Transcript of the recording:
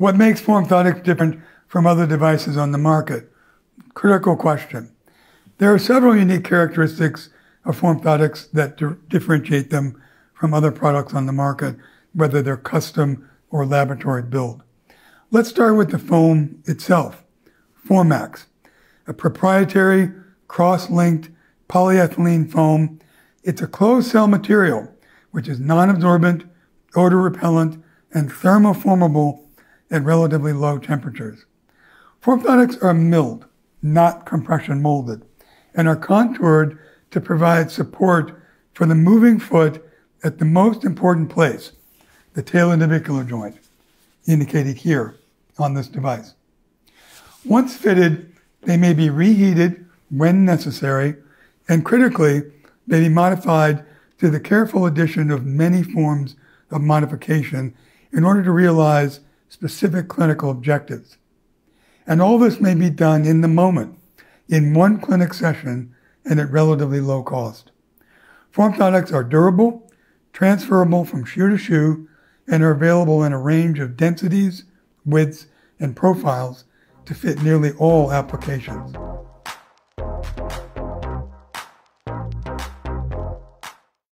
What makes Formthotics different from other devices on the market? Critical question. There are several unique characteristics of Formthotics that differentiate them from other products on the market, whether they're custom or laboratory built. Let's start with the foam itself. Formax, a proprietary cross-linked polyethylene foam. It's a closed cell material, which is non-absorbent, odor repellent, and thermoformable at relatively low temperatures. Formthotics are milled, not compression molded, and are contoured to provide support for the moving foot at the most important place, the talonavicular joint, indicated here on this device. Once fitted, they may be reheated when necessary, and critically, may be modified through the careful addition of many forms of modification in order to realize specific clinical objectives. And all this may be done in the moment, in one clinic session, and at relatively low cost. Form products are durable, transferable from shoe to shoe, and are available in a range of densities, widths, and profiles to fit nearly all applications.